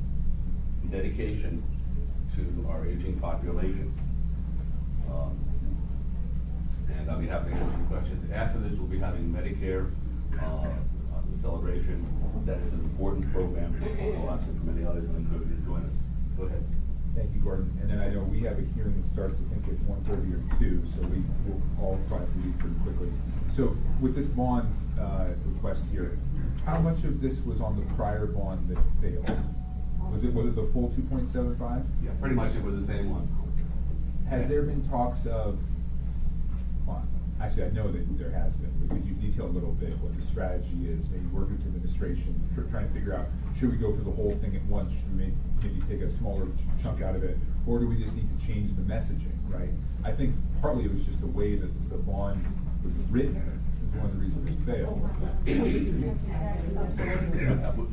and dedication to our aging population. Um, And I'll be happy to answer your questions. After this, we'll be having Medicare, uh, uh, celebration. That is an important program for and for many others, and I'm encourage you to join us. Go ahead. Thank you, Gordon. And then I know we have a hearing that starts, I think, at one thirty or two, so we will all try to leave pretty quickly. So with this bond, uh, request here, how much of this was on the prior bond that failed? Was it, was it the full two point seven five? Yeah, pretty much it was the same one. Has there been talks of, well, actually, I know that there has been, but could you detail a little bit what the strategy is, maybe work with the administration, tr- trying to figure out, should we go for the whole thing at once, should we may- maybe take a smaller ch- chunk out of it, or do we just need to change the messaging, right? I think partly it was just the way that the bond was written, is one of the reasons it failed.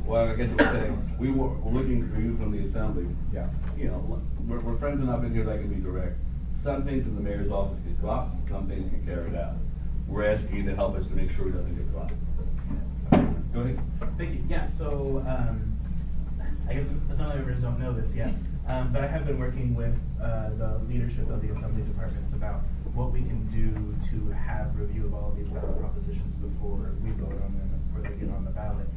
Well, I guess I'm saying, we were looking for you from the assembly. Yeah. You know, we're, we're friends enough in here that I can be direct. Some things in the mayor's office get dropped, some things get carried out. We're asking you to help us to make sure it doesn't get dropped. Go ahead. Thank you. Yeah, so, um, I guess some of the members don't know this yet, um, but I have been working with, uh, the leadership of the assembly departments about what we can do to have review of all of these ballot propositions before we vote on them, before they get on the ballot.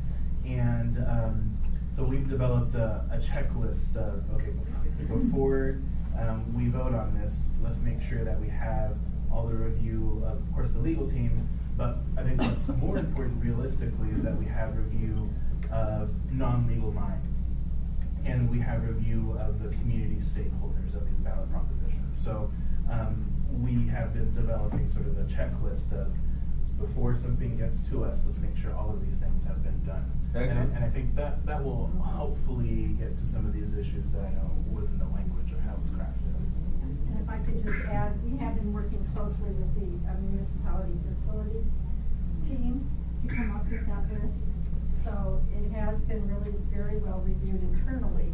And, um, So we've developed a, a checklist of, okay, before um, we vote on this, let's make sure that we have all the review of, of course, the legal team, but I think what's more important realistically is that we have review of non-legal minds. And we have review of the community stakeholders of these ballot propositions. So um, we have been developing sort of a checklist of before something gets to us, let's make sure all of these things have been done. And, I- and I think that, that will hopefully get to some of these issues that I know was in the language or how it's crafted. If I could just add, we have been working closely with the uh, municipality facilities team to come up with that list. So it has been really very well reviewed internally.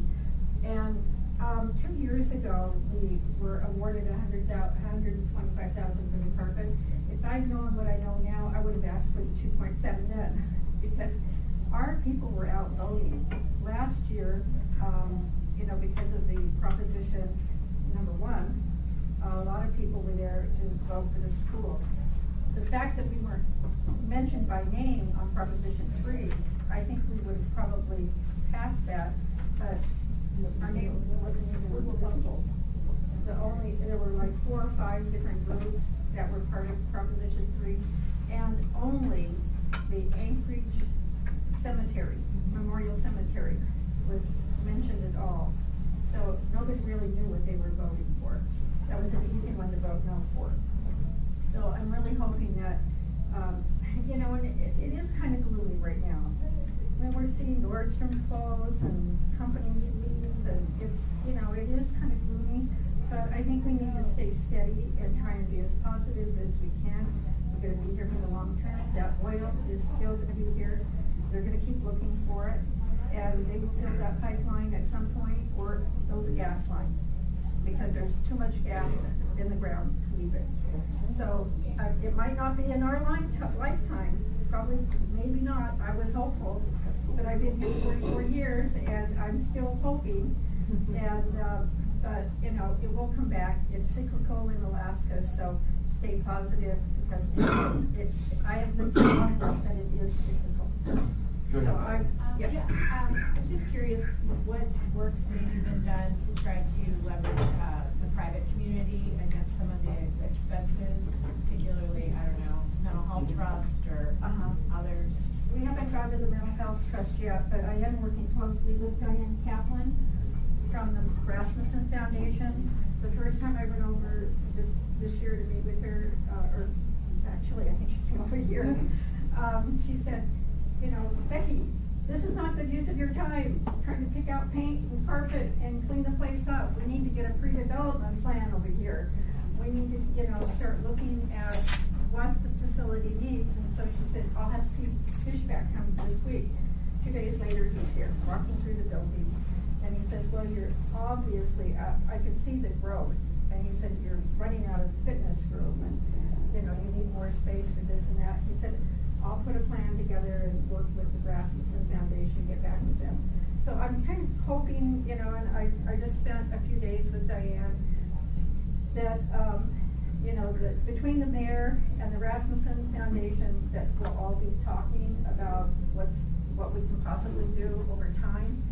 And, um, two years ago, we were awarded a hundred thou, hundred and twenty-five thousand for the carpet. If I'd known what I know now, I would have asked for the two point seven then, because our people were out voting. Last year, um, you know, because of the proposition number one, a lot of people were there to vote for the school. The fact that we weren't mentioned by name on Proposition Three, I think we would have probably passed that, but our name wasn't even visible. The only, there were like four or five different groups that were part of Proposition Three, and only the Anchorage Cemetery, Memorial Cemetery, was mentioned at all. So nobody really knew what they were voting for. That was an easy one to vote no for. So I'm really hoping that, um, you know, and it, it is kind of gloomy right now. I mean, we're seeing Nordstrom's close and companies leave, and it's, you know, it is kind of gloomy. But I think we need to stay steady and try and be as positive as we can. We're gonna be here for the long term. That oil is still gonna be here. They're gonna keep looking for it. And they will fill that pipeline at some point or build a gas line because there's too much gas in the ground to leave it. So, uh, it might not be in our lifetime, lifetime, probably, maybe not, I was hopeful, but I've been here forty-four years and I'm still hoping. And, uh, but, you know, it will come back, it's cyclical in Alaska, so stay positive because it is, it, I have been told that it is cyclical. So I, yeah. Um, I was just curious, what work's maybe been done to try to leverage, uh, the private community against some of the ex- expenses, particularly, I don't know, mental health trust or Uh-huh. others? We haven't gone to the mental health trust yet, but I am working closely with Diane Kaplan from the Rasmuson Foundation. The first time I went over this, this year to meet with her, uh, or actually, I think she came over here, um, she said, you know, Becky, this is not good use of your time, trying to pick out paint and carpet and clean the place up. We need to get a pre-development plan over here. We need to, you know, start looking at what the facility needs, and so she said, I'll have Steve Fishback come this week. Two days later, he's here, walking through the building, and he says, well, you're obviously, I, I can see the growth, and he said, you're running out of fitness room, and, you know, you need more space for this and that. He said, I'll put a plan together and work with the Rasmuson Foundation, get back with them. So I'm kind of hoping, you know, and I, I just spent a few days with Diane, that, um, you know, that between the mayor and the Rasmuson Foundation, that we'll all be talking about what's, what we can possibly do over time.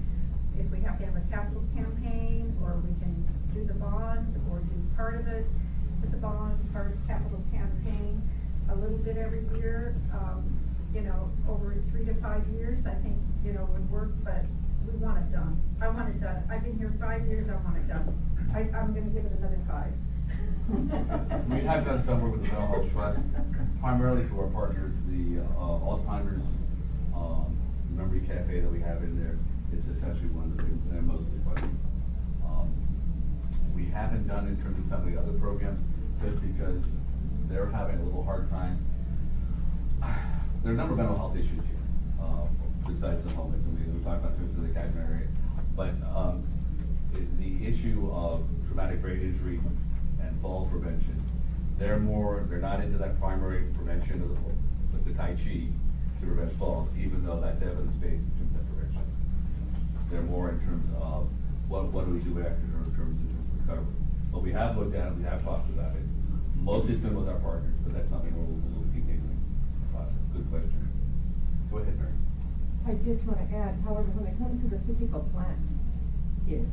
If we have to have a capital campaign, or we can do the bond, or do part of it with the bond, part of the capital campaign, a little bit every year, um, you know, over three to five years, I think, you know, would work, but we want it done. I want it done. I've been here five years, I want it done. I, I'm gonna give it another five. We have done some work with the Mental Health Trust, primarily through our partners, the uh, Alzheimer's um, Memory Cafe that we have in there. It's essentially one of the things they're mostly funding. Um, We haven't done in terms of some of the other programs, just because they're having a little hard time. There are a number of mental health issues here, uh, besides the homeless, I mean, we talked about terms of the area. But um, the, issue of traumatic brain injury and fall prevention, they're more, they're not into that primary prevention of the, with the Tai Chi to prevent falls, even though that's evidence-based in terms of prevention. They're more in terms of what, what do we do after in terms of recovery. But we have looked at it, we have talked about it. Mostly it's been with our partners, but that's something we'll, we'll be continuing the process. Good question. Go ahead, Mary. I just wanna add, however, when it comes to the physical plant here,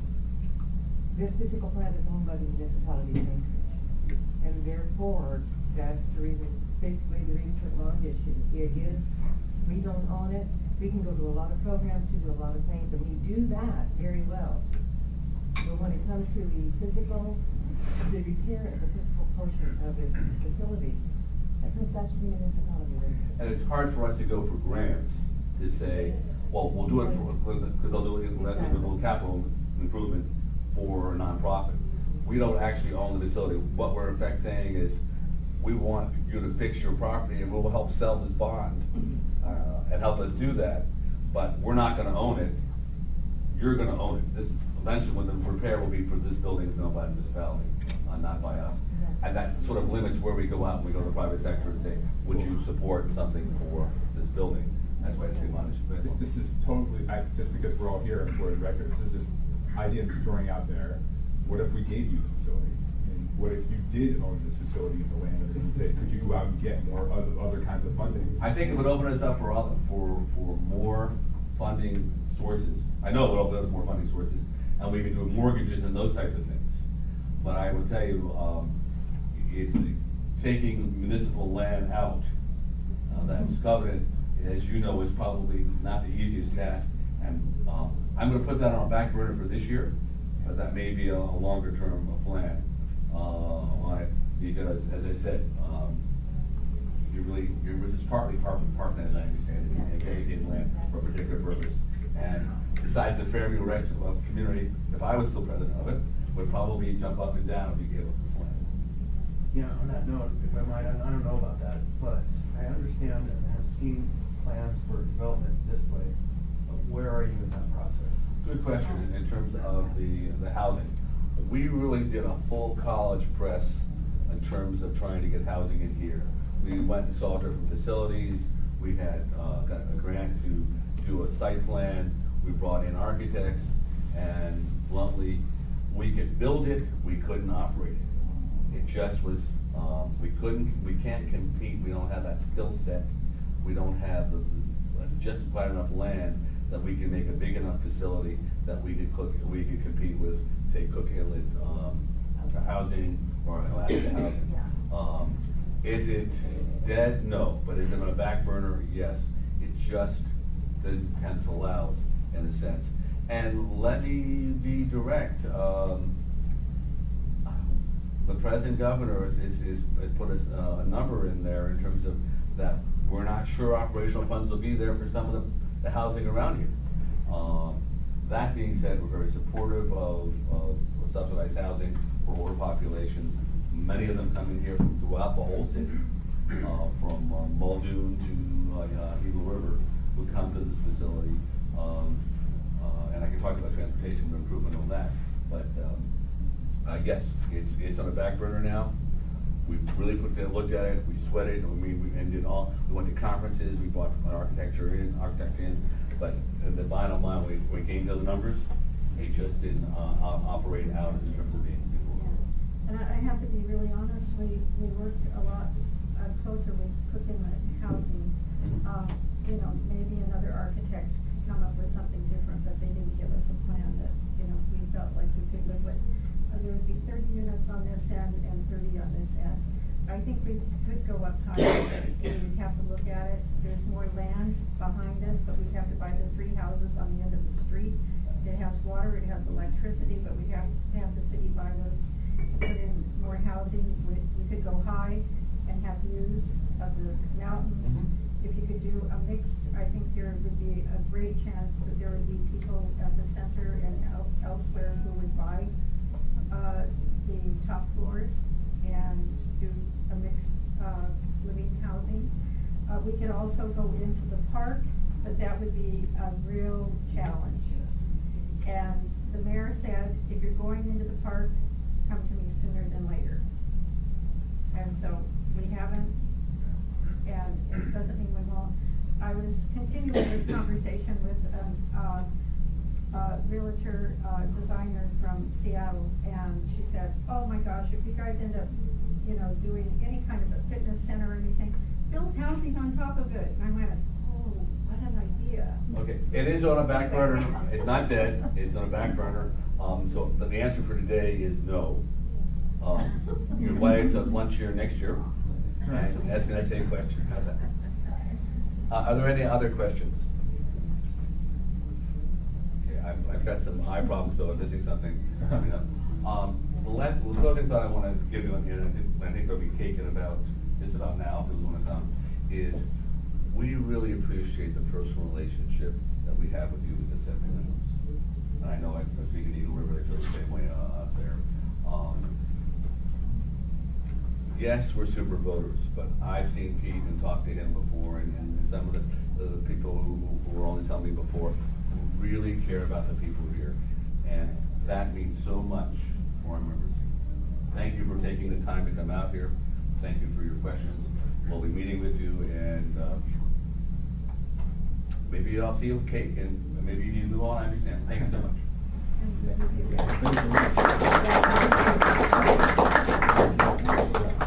this physical plant is owned by the municipality of Anchorage. And therefore, that's the reason, basically the reason for the bond issue. It is, we don't own it, we can go to a lot of programs to do a lot of things, and we do that very well. But when it comes to the physical, the repair of the physical portion of this facility, that to municipality. And it's hard for us to go for grants to say, well, we'll do it for, because they'll do it, we'll to a little capital improvement for a nonprofit. We don't actually own the facility. What we're in fact saying is, we want you to fix your property and we'll help sell this bond, uh, and help us do that. But we're not gonna own it. You're gonna own it. This, is eventually, when the repair will be for this building, it's owned by the municipality, not by us. And that sort of limits where we go out and we go to the private sector and say, would you support something for this building? That's why it's being managed. This, this is totally, I, just because we're all here and for the record, this is just idea I'm throwing out there. What if we gave you the facility? And what if you did own this facility in the land? Could you go out and get more other, other kinds of funding? I think it would open us up for other, for, for more funding sources. I know it would open up more funding sources, and we could do mortgages and those type of things. But I will tell you, um, it's taking municipal land out. Uh, that's covenant, as you know, is probably not the easiest task. And, um, I'm gonna put that on a back burner for this year, but that may be a, a longer term plan, uh, on it. Because, as I said, um, you really, you're just partly park, parkland, as I understand it, and dedicated land for a particular purpose. And besides the Fairview Rex uh, community, if I was still president of it, would probably jump up and down if you gave up land. Yeah, on that note, if I might, I I don't know about that, but I understand and have seen plans for development this way. But Where are you in that process? Good question in terms of the, the housing. We really did a full college press in terms of trying to get housing in here. We went and saw different facilities, we had, uh, got a grant to do a site plan, we brought in architects, and bluntly, we could build it, we couldn't operate it. Just was, um, we couldn't, we can't compete, we don't have that skill set, we don't have the, the- just quite enough land that we can make a big enough facility that we could cook, we could compete with, say, Cook Inlet, um, housing or Alaska housing. Um, is it dead? No, but is it on a back burner? Yes. It just didn't pencil out in a sense. And let me be direct, um, the present governor is, is, is, has put us, uh, a number in there in terms of that we're not sure operational funds will be there for some of the, the housing around here. Um, that being said, we're very supportive of, of subsidized housing for older populations. Many of them coming here from throughout the whole city, uh, from uh, Muldoon to, uh, Eagle River, would come to this facility. Um, uh, and I can talk about transportation improvement on that, but, um, uh, yes, it's, it's on the back burner now. We really put, that- looked at it, we sweated, and we, we and did all, we went to conferences, we brought an architecture in, architect in, but the bottom line, we, we came to the numbers, it just didn't, uh, operate out in terms of being. And I, I have to be really honest, we, we worked a lot uh, closer with Cook Inlet Housing. Mhm. Um, you know, maybe another architect could come up with something different, but they didn't give us a plan that, you know, we felt like we could live with. Uh, there would be thirty units on this end and thirty on this end. I think we could go up higher, but we'd have to look at it. There's more land behind us, but we'd have to buy the three houses on the end of the street. It has water, it has electricity, but we'd have to have the city buy those, put in more housing. We, we could go high and have views of the mountains. Mhm. If you could do a mixed, I think there would be a great chance that there would be people at the center and el- elsewhere who would buy, uh, the top floors and do a mixed, uh, living housing. Uh, we could also go into the park, but that would be a real challenge. And the mayor said, if you're going into the park, come to me sooner than later. And so we haven't, and it doesn't mean we won't. I was continuing this conversation with, um, uh, uh, realtor, uh, designer from Seattle, and she said, oh my gosh, if you guys end up, you know, doing any kind of a fitness center or anything, on top of it. I went, oh, what an idea. Okay, it is on a back burner, it's not dead, it's on a back burner, um, so the answer for today is no. Um, You're invited to lunch here next year, and ask me that same question, how's that? Uh, are there any other questions? Okay, I've, I've got some eye problems, so I'm missing something coming up. Um, the last, the closing thought I wanna give you, on and I think, I think there'll be cake in about, just about now, if you wanna is we really appreciate the personal relationship that we have with you as a members. And I know I speak in Eagle River, feel the same way uh, out there. Um, Yes, we're super voters, but I've seen Pete and talked to him before, and, and some of the, the people who, who were only telling me before, really care about the people here. And that means so much for our members. Thank you for taking the time to come out here. Thank you for your questions we'll be meeting with you and uh, maybe I'll see you with cake and maybe you need to move on. I understand. Thank you so much. Thank you. Thank you. Thank you.